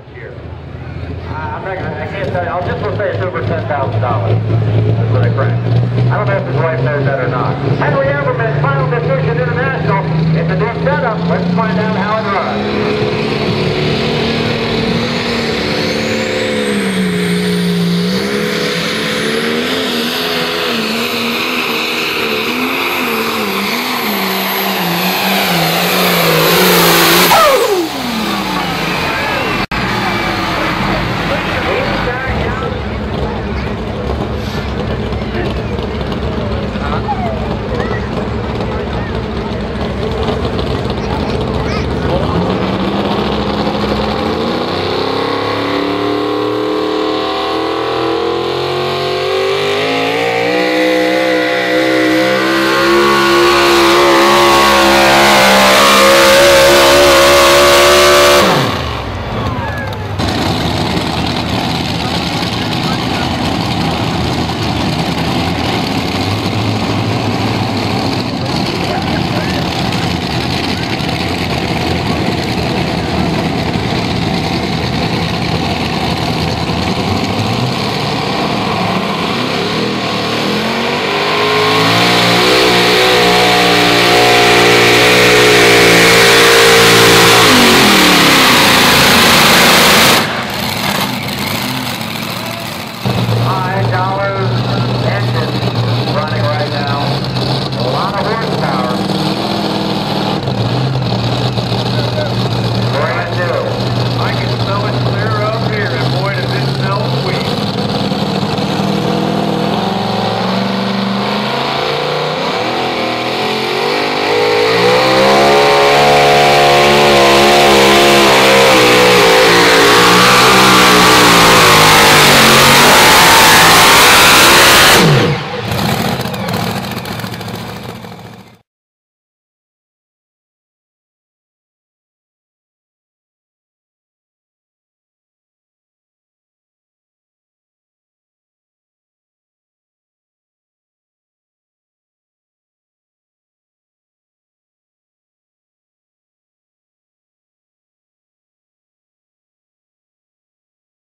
I'm not gonna, I can't tell you. I'll just will say it's over ten thousand dollars. That's what I cracked. I don't know if his wife knows that or not. Henry Everman, Final Decision International. It's a new setup. Let's find out how it runs.